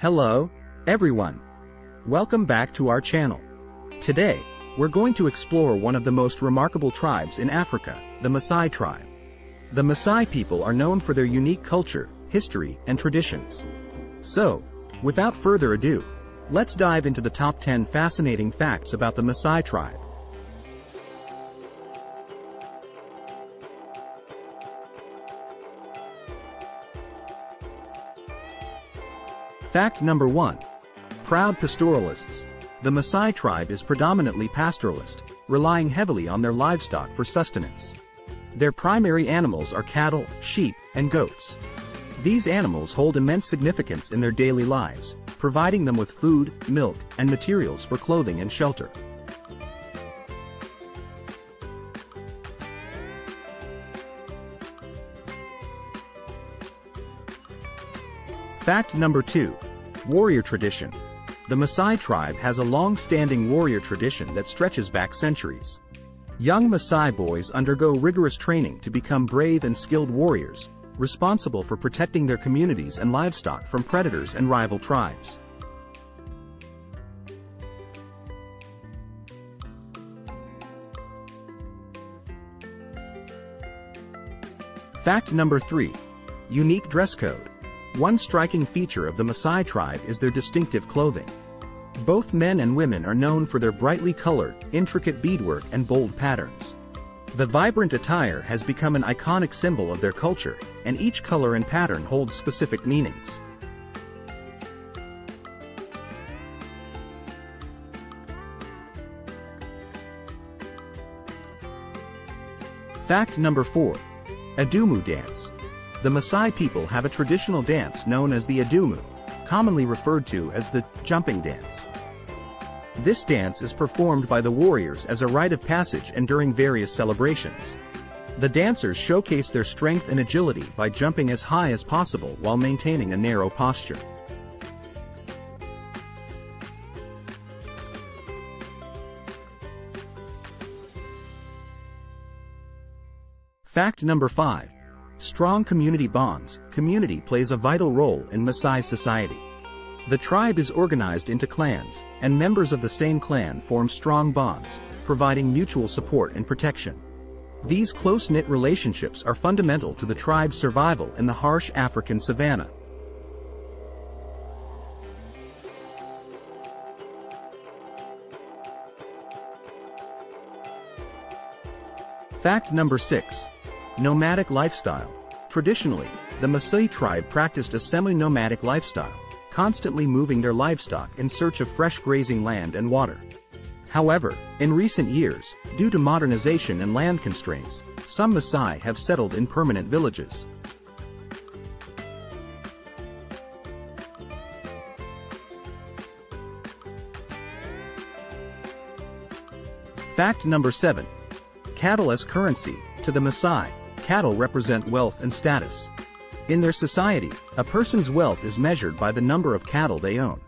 Hello, everyone. Welcome back to our channel. Today, we're going to explore one of the most remarkable tribes in Africa, the Maasai tribe. The Maasai people are known for their unique culture, history, and traditions. So, without further ado, let's dive into the top 10 fascinating facts about the Maasai tribe. Fact number 1. Proud pastoralists. The Maasai tribe is predominantly pastoralist, relying heavily on their livestock for sustenance. Their primary animals are cattle, sheep, and goats. These animals hold immense significance in their daily lives, providing them with food, milk, and materials for clothing and shelter. Fact number 2. Warrior Tradition. The Maasai tribe has a long-standing warrior tradition that stretches back centuries. Young Maasai boys undergo rigorous training to become brave and skilled warriors, responsible for protecting their communities and livestock from predators and rival tribes. Fact number 3. Unique dress code. One striking feature of the Maasai tribe is their distinctive clothing. Both men and women are known for their brightly colored, intricate beadwork and bold patterns. The vibrant attire has become an iconic symbol of their culture, and each color and pattern holds specific meanings. Fact number 4. Adumu Dance. The Maasai people have a traditional dance known as the Adumu, commonly referred to as the jumping dance. This dance is performed by the warriors as a rite of passage and during various celebrations. The dancers showcase their strength and agility by jumping as high as possible while maintaining a narrow posture. Fact number 5. Strong community bonds. Community plays a vital role in Maasai society. The tribe is organized into clans, and members of the same clan form strong bonds, providing mutual support and protection. These close-knit relationships are fundamental to the tribe's survival in the harsh African savanna. Fact number 6. Nomadic lifestyle. Traditionally, the Maasai tribe practiced a semi-nomadic lifestyle, constantly moving their livestock in search of fresh grazing land and water. However, in recent years, due to modernization and land constraints, some Maasai have settled in permanent villages. Fact number 7. Cattle as currency. To the Maasai, cattle represent wealth and status. In their society, a person's wealth is measured by the number of cattle they own.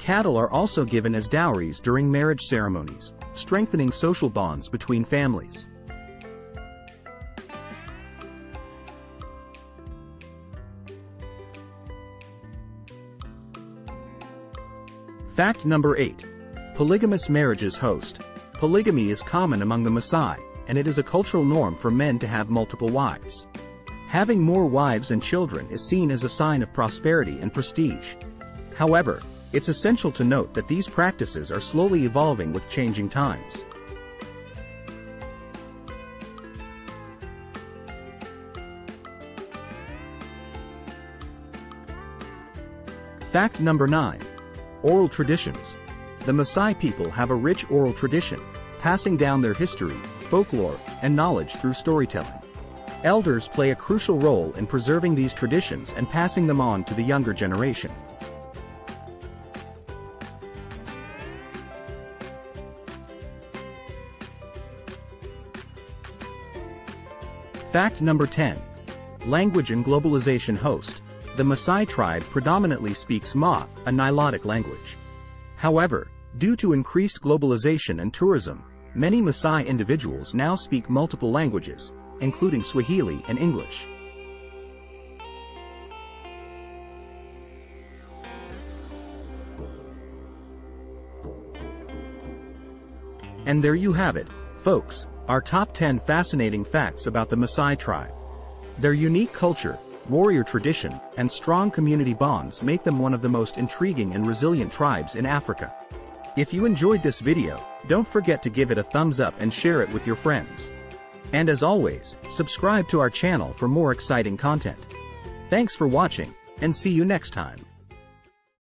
Cattle are also given as dowries during marriage ceremonies, strengthening social bonds between families. Fact number 8. Polygamous marriages host. Polygamy is common among the Maasai, and it is a cultural norm for men to have multiple wives. Having more wives and children is seen as a sign of prosperity and prestige. However, it's essential to note that these practices are slowly evolving with changing times. Fact number 9. Oral traditions. The Maasai people have a rich oral tradition, passing down their history, folklore, and knowledge through storytelling. Elders play a crucial role in preserving these traditions and passing them on to the younger generation. Fact number 10. Language and globalization host. The Maasai tribe predominantly speaks Maa, a Nilotic language. However, Due to increased globalization and tourism, many Maasai individuals now speak multiple languages, including Swahili and English. And there you have it, folks, our top 10 fascinating facts about the Maasai tribe. Their unique culture, warrior tradition, and strong community bonds make them one of the most intriguing and resilient tribes in Africa. If you enjoyed this video, don't forget to give it a thumbs up and share it with your friends. And as always, subscribe to our channel for more exciting content. Thanks for watching, and see you next time.